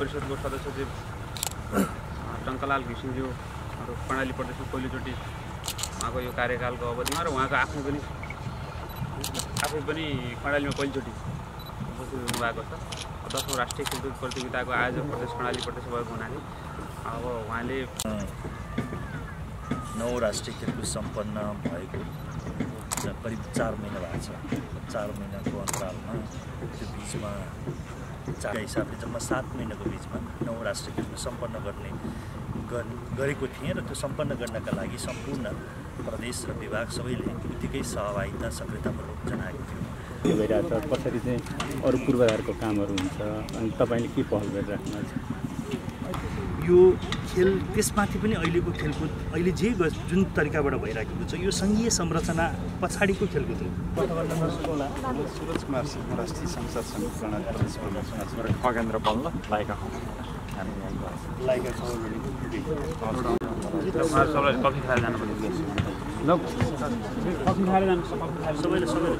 परिषदको सदस्य टङ्कलाल घिसिङज्यूहरू कर्णाली प्रदेशमा पहिलोचोटि उहाँको यो कार्यकालको अवधिमा र उहाँको आफ्नो पनि आफै पनि कर्णालीमा पहिलोचोटि हुनुभएको छ दसौँ राष्ट्रिय खेलकुद प्रतियोगिताको आयोजक प्रदेश कर्णाली प्रदेश भएको हुनाले अब उहाँले नौ राष्ट्रिय खेलकुद सम्पन्न भएको करिब चार महिना भएको छ चार महिनाको अन्तरालमा त्यो बिचमा चार हिसाबले जम्मा सात महिनाको बिचमा नौ राष्ट्रिय खेलकुद सम्पन्न गर्ने गर- गरेको थिएँ र त्यो सम्पन्न गर्नका लागि सम्पूर्ण प्रदेश र विभाग सबैले उत्तिकै सहभागिता सक्रियतापूर्वक जनाएको थियो। के भइरहेको छ कसरी चाहिँ अरू पूर्वाधारको कामहरू हुन्छ अनि तपाईँले के पहल गरिराख्नु भएको छ? यो खेल त्यसमाथि पनि अहिलेको खेलकुद अहिले जे जुन तरिकाबाट भइराखेको छ यो सङ्घीय संरचना पछाडिको खेलकुद हो। सुरज कुमार सिंह राष्ट्रिय संसद समिति प्रणाली प्रदेश प्रमुख खगेन्द्र बल्ल लाइका कफी खाएर जानु